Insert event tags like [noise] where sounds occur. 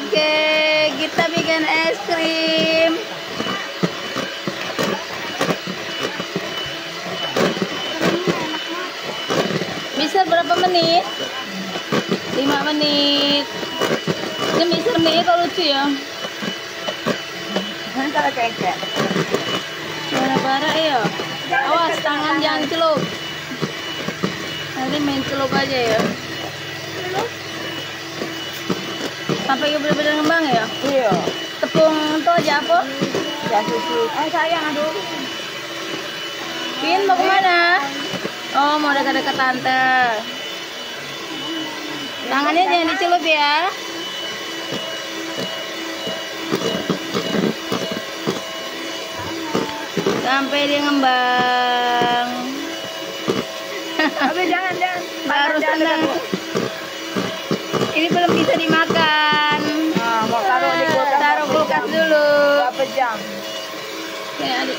Oke, kita bikin es krim. Bisa berapa menit? 5 menit. Ini mixer mie kok lucu ya. Nanti kalau kayak Bara-bara ya. Awas tangan jangan celup. Nanti main celup aja ya. Sampai benar-benar ngembang ya. Iya. Tepung itu aja apa? Ya susu. Eh sayang aduh. Pin mau ke mana? Oh mau dekat-dekat tante. Tangannya jangan dicelup ya. Sampai dia ngembang. Tapi jangan jangan. [laughs] Baru senang. Ini belum bisa dimakan. Berapa jam? Oke, adik.